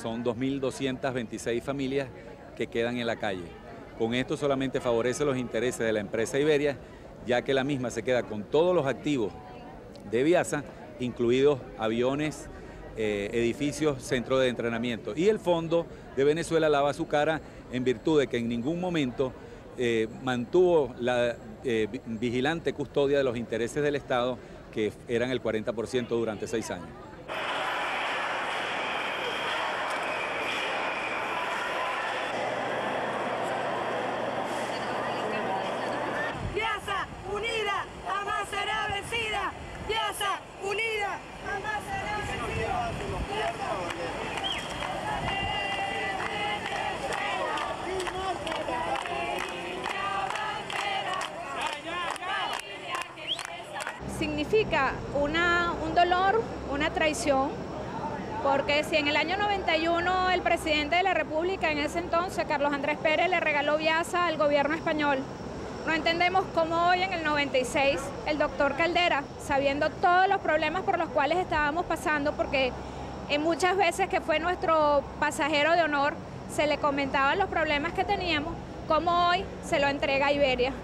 son 2.226 familias que quedan en la calle. Con esto solamente favorece los intereses de la empresa Iberia, ya que la misma se queda con todos los activos de Viasa, incluidos aviones, eh, edificios, centros de entrenamiento. Y el Fondo de Venezuela lava su cara en virtud de que en ningún momento eh, mantuvo la eh, vigilante custodia de los intereses del Estado, que eran el 40% durante seis años. Significa una, un dolor, una traición, porque si en el año 91 el presidente de la República, en ese entonces, Carlos Andrés Pérez, le regaló Viasa al gobierno español, no entendemos cómo hoy en el 96 el doctor Caldera, sabiendo todos los problemas por los cuales estábamos pasando, porque en muchas veces que fue nuestro pasajero de honor, se le comentaban los problemas que teníamos, cómo hoy se lo entrega a Iberia.